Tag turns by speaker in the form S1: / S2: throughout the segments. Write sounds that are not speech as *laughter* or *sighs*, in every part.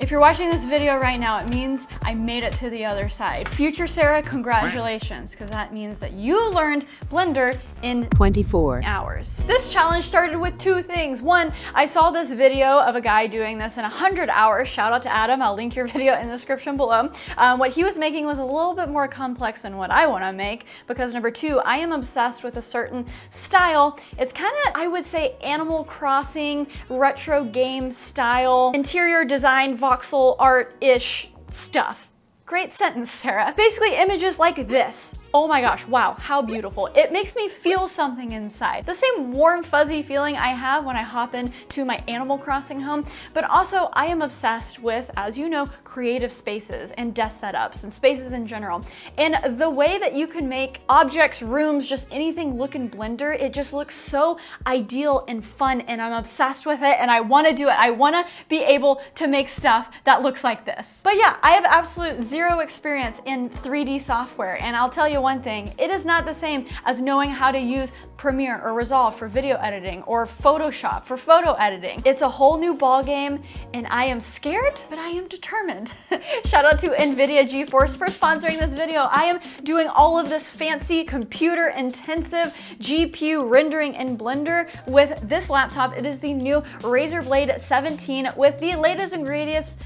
S1: If you're watching this video right now, it means I made it to the other side. Future Sara, congratulations, because that means that you learned Blender in
S2: 24
S1: hours. This challenge started with two things. One, I saw this video of a guy doing this in 100 hours. Shout out to Adam, I'll link your *laughs* video in the description below. Um, what he was making was a little bit more complex than what I wanna make, because number two, I am obsessed with a certain style. It's kind of, I would say, Animal Crossing, retro game style, interior design, voxel art-ish stuff. Great sentence, Sara. Basically images like this Oh my gosh, wow, how beautiful. It makes me feel something inside. The same warm, fuzzy feeling I have when I hop into my Animal Crossing home, but also I am obsessed with, as you know, creative spaces and desk setups and spaces in general. And the way that you can make objects, rooms, just anything look in Blender, it just looks so ideal and fun and I'm obsessed with it and I wanna do it. I wanna be able to make stuff that looks like this. But yeah, I have absolute zero experience in 3D software and I'll tell you one thing, it is not the same as knowing how to use Premiere or Resolve for video editing or Photoshop for photo editing. It's a whole new ball game and I am scared, but I am determined. *laughs* Shout out to NVIDIA GeForce for sponsoring this video. I am doing all of this fancy computer intensive GPU rendering in Blender with this laptop. It is the new Razer Blade 17 with the latest ingredients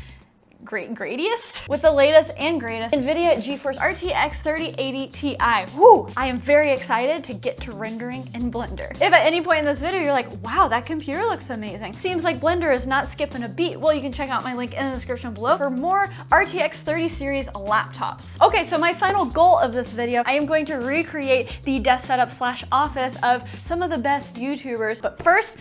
S1: great greatest with the latest and greatest NVIDIA GeForce RTX 3080 Ti. Woo! I am very excited to get to rendering in Blender. If at any point in this video you're like, wow, that computer looks amazing. Seems like Blender is not skipping a beat. Well, you can check out my link in the description below for more RTX 30 series laptops. Okay, so my final goal of this video, I am going to recreate the desk setup slash office of some of the best YouTubers. But first,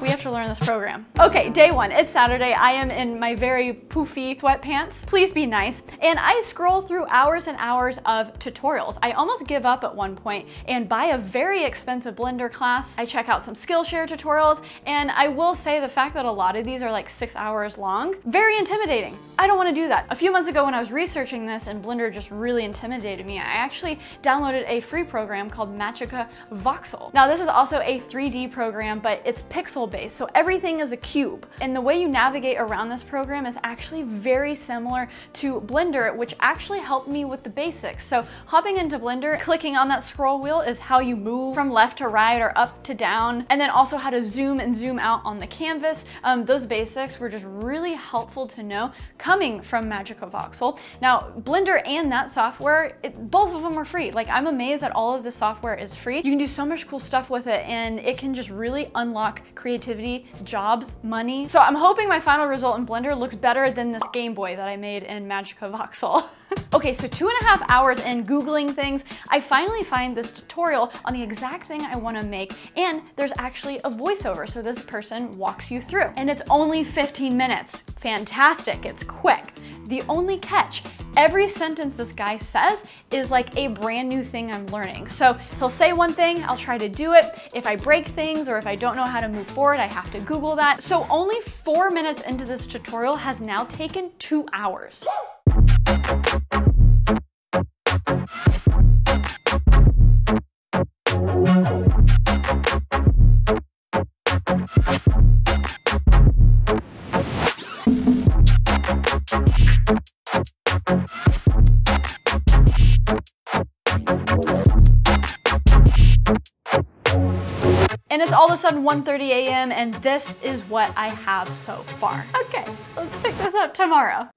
S1: we have to learn this program. Okay, day one, it's Saturday. I am in my very poofy sweatpants. Please be nice. And I scroll through hours and hours of tutorials. I almost give up at one point and buy a very expensive Blender class. I check out some Skillshare tutorials, and I will say the fact that a lot of these are like six hours long, very intimidating. I don't wanna do that. A few months ago when I was researching this and Blender just really intimidated me, I actually downloaded a free program called Magica Voxel. Now this is also a 3D program, but it's pixel based, so everything is a cube. And the way you navigate around this program is actually very similar to Blender, which actually helped me with the basics. So hopping into Blender, clicking on that scroll wheel is how you move from left to right or up to down, and then also how to zoom and zoom out on the canvas. Um, those basics were just really helpful to know coming from Magica Voxel. Now, Blender and that software, it, both of them are free. Like I'm amazed that all of the software is free. You can do so much cool stuff with it and it can just really unlock creativity creativity, jobs, money. So I'm hoping my final result in Blender looks better than this Game Boy that I made in Magica Voxel. *laughs* okay, so two and a half hours in Googling things, I finally find this tutorial on the exact thing I wanna make, and there's actually a voiceover, so this person walks you through. And it's only 15 minutes. Fantastic, it's quick. The only catch, every sentence this guy says is like a brand new thing I'm learning. So he'll say one thing, I'll try to do it. If I break things or if I don't know how to move forward, I have to Google that. So only four minutes into this tutorial has now taken two hours. And it's all of a sudden 1.30 a.m. and this is what I have so far. Okay, let's pick this up tomorrow.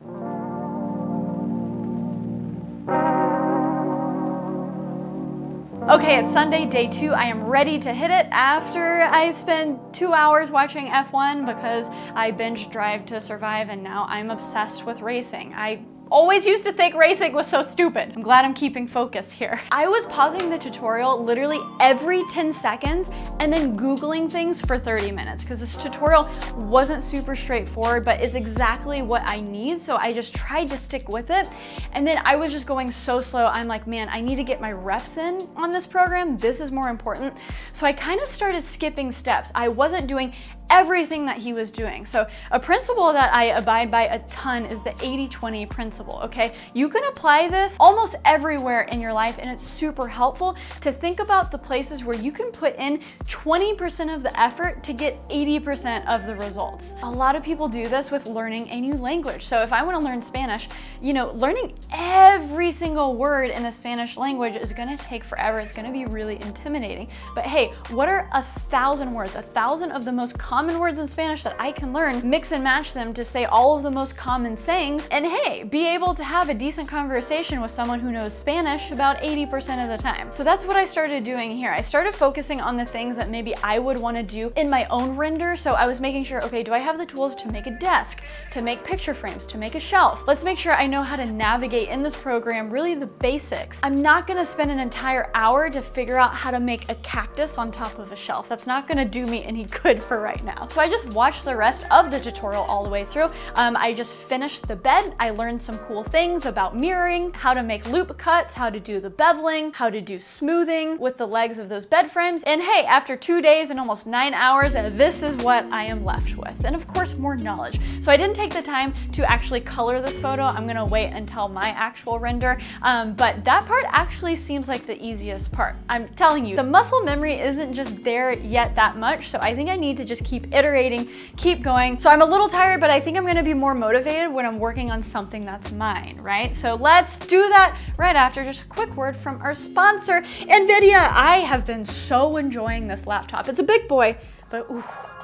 S1: Okay, it's Sunday, day two. I am ready to hit it after I spend two hours watching F1 because I binge Drive to Survive and now I'm obsessed with racing. I Always used to think racing was so stupid. I'm glad I'm keeping focus here. *laughs* I was pausing the tutorial literally every 10 seconds and then Googling things for 30 minutes because this tutorial wasn't super straightforward, but it's exactly what I need. So I just tried to stick with it. And then I was just going so slow. I'm like, man, I need to get my reps in on this program. This is more important. So I kind of started skipping steps. I wasn't doing everything that he was doing. So a principle that I abide by a ton is the 80-20 principle, okay? You can apply this almost everywhere in your life and it's super helpful to think about the places where you can put in 20% of the effort to get 80% of the results. A lot of people do this with learning a new language. So if I wanna learn Spanish, you know, learning every single word in the Spanish language is gonna take forever. It's gonna be really intimidating. But hey, what are a thousand words, a thousand of the most common words in Spanish that I can learn, mix and match them to say all of the most common sayings, and hey, be able to have a decent conversation with someone who knows Spanish about 80% of the time. So that's what I started doing here. I started focusing on the things that maybe I would wanna do in my own render. So I was making sure, okay, do I have the tools to make a desk, to make picture frames, to make a shelf? Let's make sure I know how to navigate in this program, really the basics. I'm not gonna spend an entire hour to figure out how to make a cactus on top of a shelf. That's not gonna do me any *laughs* good for right now. So I just watched the rest of the tutorial all the way through. Um, I just finished the bed. I learned some cool things about mirroring, how to make loop cuts, how to do the beveling, how to do smoothing with the legs of those bed frames. And hey, after two days and almost nine hours, this is what I am left with. And of course, more knowledge. So I didn't take the time to actually color this photo. I'm gonna wait until my actual render. Um, but that part actually seems like the easiest part. I'm telling you, the muscle memory isn't just there yet that much. So I think I need to just keep iterating, keep going. So I'm a little tired, but I think I'm gonna be more motivated when I'm working on something that's mine, right? So let's do that right after just a quick word from our sponsor, NVIDIA. I have been so enjoying this laptop. It's a big boy, but ooh,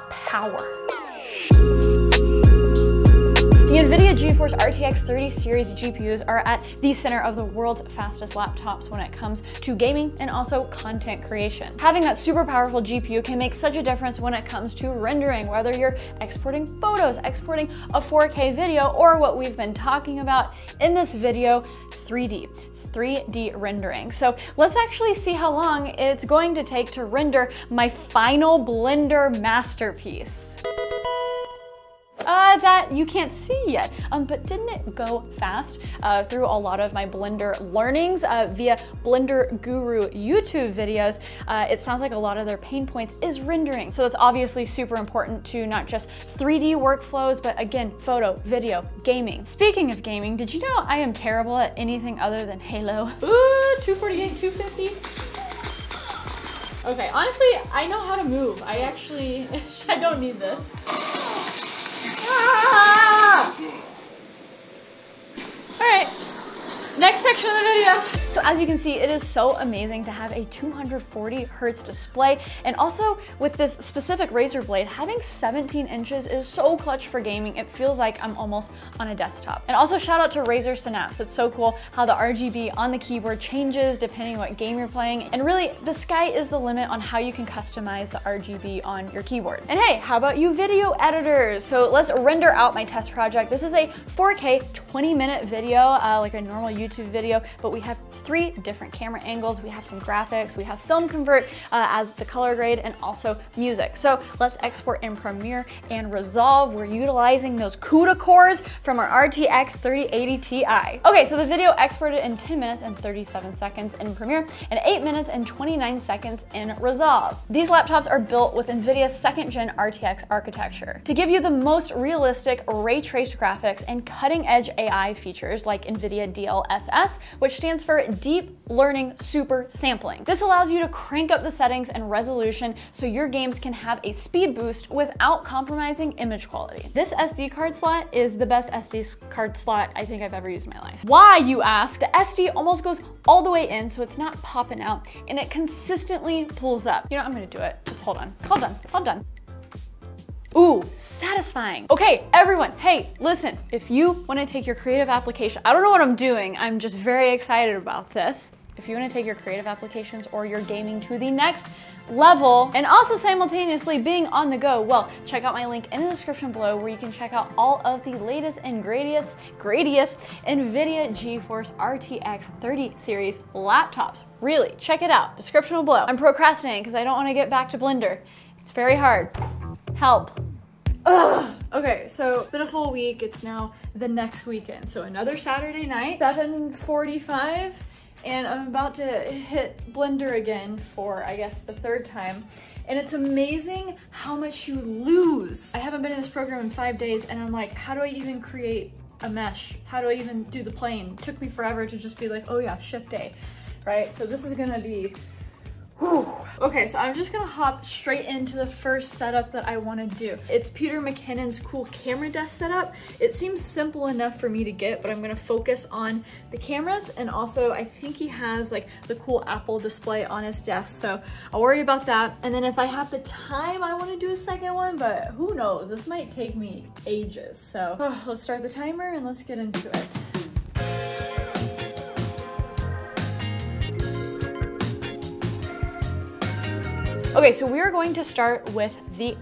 S1: power. The NVIDIA GeForce RTX 30 series GPUs are at the center of the world's fastest laptops when it comes to gaming and also content creation. Having that super powerful GPU can make such a difference when it comes to rendering, whether you're exporting photos, exporting a 4K video, or what we've been talking about in this video, 3D. 3D rendering. So let's actually see how long it's going to take to render my final Blender masterpiece. That you can't see yet. Um, but didn't it go fast uh, through a lot of my Blender learnings uh, via Blender Guru YouTube videos? Uh, it sounds like a lot of their pain points is rendering. So it's obviously super important to not just 3D workflows, but again, photo, video, gaming. Speaking of gaming, did you know I am terrible at anything other than Halo? Ooh, 248, 250. Okay, honestly, I know how to move. I actually, *laughs* I don't need this. Ah! All right, next So as you can see, it is so amazing to have a 240 hertz display. And also with this specific Razer blade, having 17 inches is so clutch for gaming. It feels like I'm almost on a desktop. And also shout out to Razer Synapse. It's so cool how the RGB on the keyboard changes depending on what game you're playing. And really, the sky is the limit on how you can customize the RGB on your keyboard. And hey, how about you video editors? So let's render out my test project. This is a 4K 20 minute video, uh, like a normal YouTube video, but we have three different camera angles. We have some graphics, we have film convert uh, as the color grade and also music. So let's export in Premiere and Resolve. We're utilizing those CUDA cores from our RTX 3080 Ti. Okay, so the video exported in 10 minutes and 37 seconds in Premiere and 8 minutes and 29 seconds in Resolve. These laptops are built with NVIDIA's second gen RTX architecture to give you the most realistic ray traced graphics and cutting edge AI features like NVIDIA DLSS, which stands for deep learning super sampling. This allows you to crank up the settings and resolution so your games can have a speed boost without compromising image quality. This SD card slot is the best SD card slot I think I've ever used in my life. Why, you ask? The SD almost goes all the way in so it's not popping out and it consistently pulls up. You know, I'm gonna do it. Just hold on, hold on, hold on. Ooh, satisfying. Okay, everyone, hey, listen, if you wanna take your creative application, I don't know what I'm doing, I'm just very excited about this. If you wanna take your creative applications or your gaming to the next level and also simultaneously being on the go, well, check out my link in the description below where you can check out all of the latest and greatest, greatest NVIDIA GeForce RTX 30 series laptops. Really, check it out, description below. I'm procrastinating because I don't wanna get back to Blender. It's very hard. Help. Ugh. Okay, so it's been a full week. It's now the next weekend. So another Saturday night, 7.45, and I'm about to hit Blender again for, I guess, the third time. And it's amazing how much you lose. I haven't been in this program in five days and I'm like, how do I even create a mesh? How do I even do the plane? It took me forever to just be like, oh yeah, shift A, right? So this is gonna be Okay, so I'm just gonna hop straight into the first setup that I wanna do. It's Peter McKinnon's cool camera desk setup. It seems simple enough for me to get, but I'm gonna focus on the cameras and also I think he has like the cool Apple display on his desk, so I'll worry about that. And then if I have the time, I wanna do a second one, but who knows? This might take me ages. So oh, *sighs* let's start the timer and let's get into it. Okay, so we are going to start with the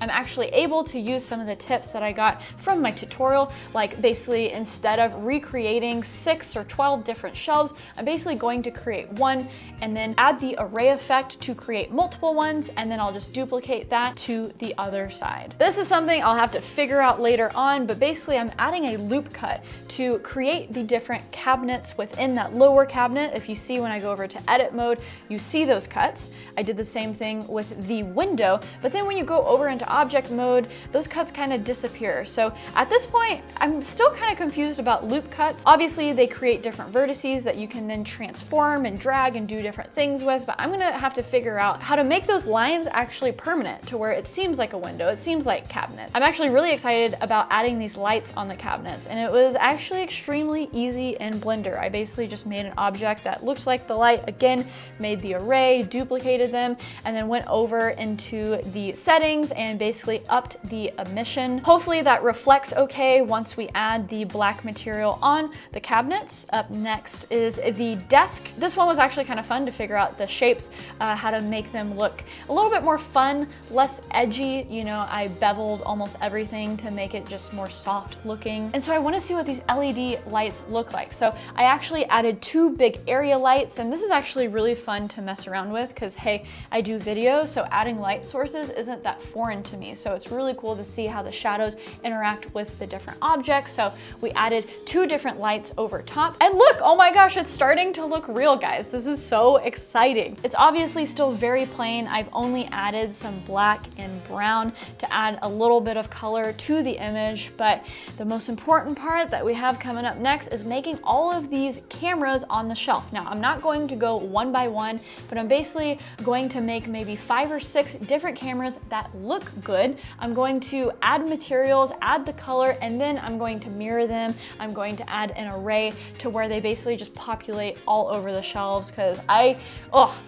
S1: I'm actually able to use some of the tips that I got from my tutorial, like basically instead of recreating six or 12 different shelves, I'm basically going to create one and then add the array effect to create multiple ones, and then I'll just duplicate that to the other side. This is something I'll have to figure out later on, but basically I'm adding a loop cut to create the different cabinets within that lower cabinet. If you see when I go over to edit mode, you see those cuts. I did the same thing with the window, but then when you go over into object mode, those cuts kind of disappear. So at this point, I'm still kind of confused about loop cuts. Obviously, they create different vertices that you can then transform and drag and do different things with, but I'm gonna have to figure out how to make those lines actually permanent to where it seems like a window, it seems like cabinets. I'm actually really excited about adding these lights on the cabinets, and it was actually extremely easy in Blender. I basically just made an object that looks like the light, again, made the array, duplicated them, and then went over into the settings and basically upped the emission. Hopefully that reflects okay once we add the black material on the cabinets. Up next is the desk. This one was actually kind of fun to figure out the shapes, uh, how to make them look a little bit more fun, less edgy. You know, I beveled almost everything to make it just more soft looking. And so I wanna see what these LED lights look like. So I actually added two big area lights and this is actually really fun to mess around with because hey, I do video, so adding light sources isn't that foreign to me. So it's really cool to see how the shadows interact with the different objects. So we added two different lights over top. And look, oh my gosh, it's starting to look real, guys. This is so exciting. It's obviously still very plain. I've only added some black and brown to add a little bit of color to the image. But the most important part that we have coming up next is making all of these cameras on the shelf. Now, I'm not going to go one by one, but I'm basically going to make maybe five or six different cameras that look good. I'm going to add materials, add the color, and then I'm going to mirror them. I'm going to add an array to where they basically just populate all over the shelves because I, oh,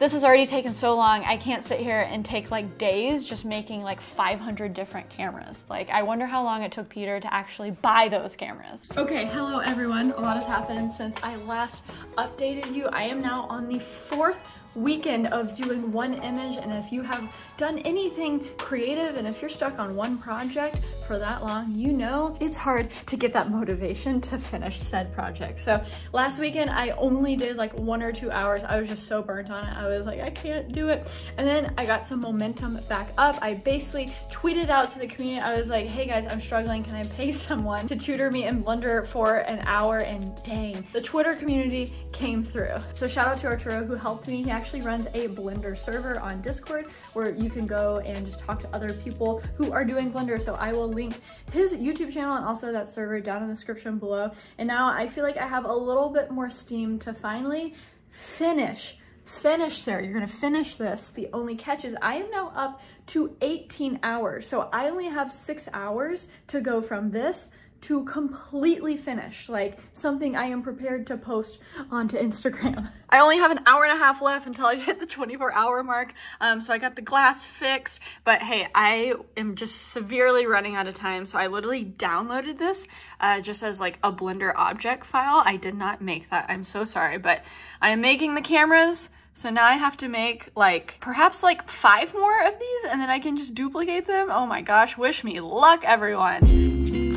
S1: this has already taken so long, I can't sit here and take like days just making like 500 different cameras. Like, I wonder how long it took Peter to actually buy those cameras. Okay, hello everyone. A lot has happened since I last updated you. I am now on the fourth weekend of doing one image and if you have done anything creative and if you're stuck on one project for that long, you know it's hard to get that motivation to finish said project. So last weekend I only did like one or two hours. I was just so burnt on it. I was like, I can't do it. And then I got some momentum back up. I basically tweeted out to the community. I was like, hey guys, I'm struggling. Can I pay *laughs* someone to tutor me in Blender for an hour? And dang, the Twitter community came through. So shout out to Arturo who helped me. He actually runs a Blender server on Discord where you can go and just talk to other people who are doing Blender. So I will link his YouTube channel and also that server down in the description below. And now I feel like I have a little bit more steam to finally finish finish there. you're gonna finish this. The only catch is I am now up to 18 hours. So I only have six hours to go from this to completely finish, like something I am prepared to post onto Instagram. *laughs* I only have an hour and a half left until I hit the 24 hour mark. Um, so I got the glass fixed, but hey, I am just severely running out of time. So I literally downloaded this uh, just as like a Blender object file. I did not make that, I'm so sorry, but I am making the cameras. So now I have to make like perhaps like five more of these and then I can just duplicate them. Oh my gosh, wish me luck everyone.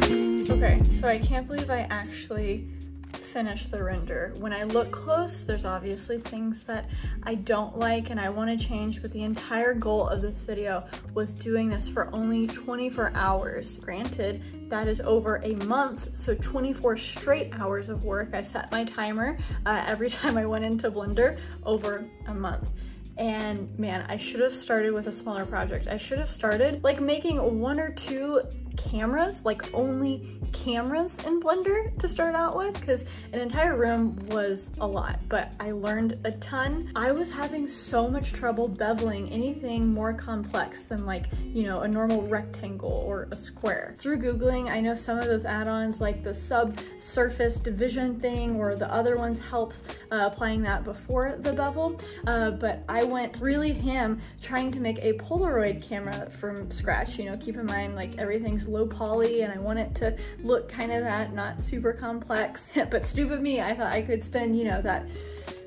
S1: Okay, so I can't believe I actually finished the render. When I look close, there's obviously things that I don't like and I want to change, but the entire goal of this video was doing this for only 24 hours. Granted, that is over a month, so 24 straight hours of work. I set my timer uh, every *laughs* time I went into Blender over a month. And man, I should have started with a smaller project. I should have started like making one or two cameras, like only cameras in Blender to start out with because an entire room was a lot, but I learned a ton. I was having so much trouble beveling anything more complex than like, you know, a normal rectangle or a square. Through Googling, I know some of those add-ons like the subsurface division thing or the other ones helps uh, applying that before the bevel, uh, but I went really ham trying to make a Polaroid camera from scratch. You know, keep in mind like everything's low poly and I want it to look kind of that, not super complex. *laughs* but stupid me, I thought I could spend, you know, that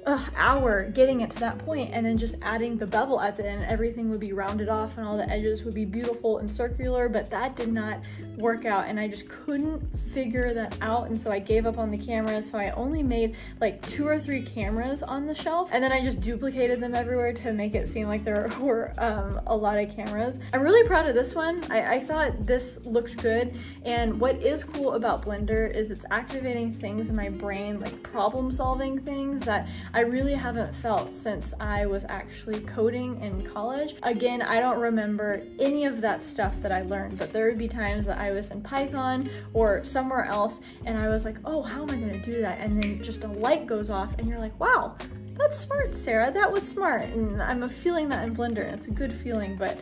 S1: uh, hour getting it to that point and then just adding the bevel at the end everything would be rounded off and all the edges would be beautiful and circular but that did not work out and I just couldn't figure that out and so I gave up on the cameras so I only made like two or three cameras on the shelf and then I just duplicated them everywhere to make it seem like there *laughs* were um, a lot of cameras. I'm really proud of this one. I, I thought this looked good and what is cool about Blender is it's activating things in my brain like problem solving things that I really haven't felt since I was actually coding in college. Again, I don't remember any of that stuff that I learned, but there would be times that I was in Python or somewhere else and I was like, oh, how am I gonna do that? And then just a light goes off and you're like, wow, that's smart, Sara. That was smart. And I'm feeling that in Blender and it's a good feeling, but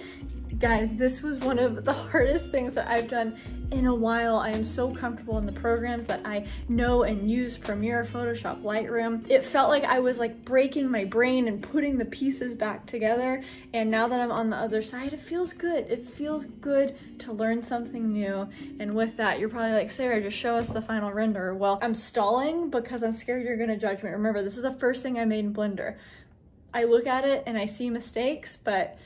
S1: Guys, this was one of the *laughs* hardest things that I've done in a while. I am so comfortable in the programs that I know and use Premiere, Photoshop, Lightroom. It felt like I was like breaking my brain and putting the pieces back together. And now that I'm on the other side, it feels good. It feels good to learn something new. And with that, you're probably like, Sara, just show us the final render. Well, I'm stalling because I'm scared you're gonna judge me. Remember, this is the first thing I made in Blender. I look at it and I see mistakes, but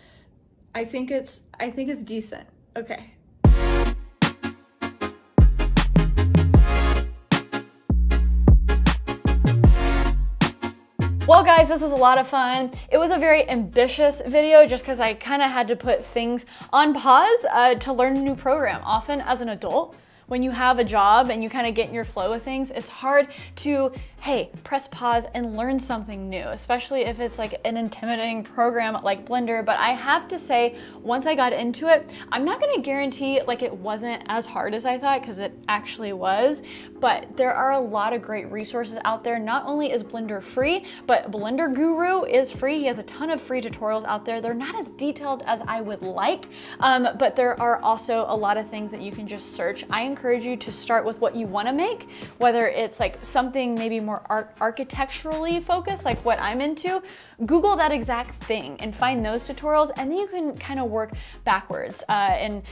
S1: I think it's, I think it's decent. Okay. Well guys, this was a lot of fun. It was a very ambitious video just because I kind of had to put things on pause uh, to learn a new program. Often as an adult, when you have a job and you kind of get in your flow with things, it's hard to, hey, press pause and learn something new, especially if it's like an intimidating program like Blender. But I have to say, once I got into it, I'm not gonna guarantee like it wasn't as hard as I thought because it actually was, but there are a lot of great resources out there. Not only is Blender free, but Blender Guru is free. He has a ton of free tutorials out there. They're not as detailed as I would like, um, but there are also a lot of things that you can just search. I encourage you to start with what you wanna make, whether it's like something maybe more ar architecturally focused, like what I'm into, Google that exact thing and find those tutorials, and then you can kind of work backwards. Uh, and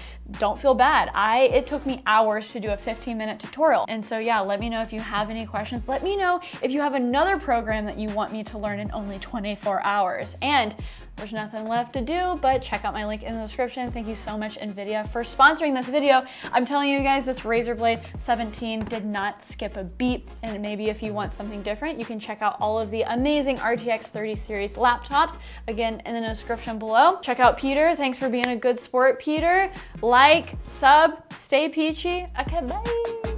S1: don't feel bad. I It took me hours to do a 15 minute tutorial. And so yeah, let me know if you have any questions. Let me know if you have another program that you want me to learn in only 24 hours. And there's nothing left to do but check out my link in the description. Thank you so much NVIDIA for sponsoring this video. I'm telling you guys, this Razer Blade 17 did not skip a beat. And maybe if you want something different, you can check out all of the amazing RTX 30 series laptops, again, in the description below. Check out Peter. Thanks for being a good sport, Peter. Like, sub, stay peachy. Okay, bye.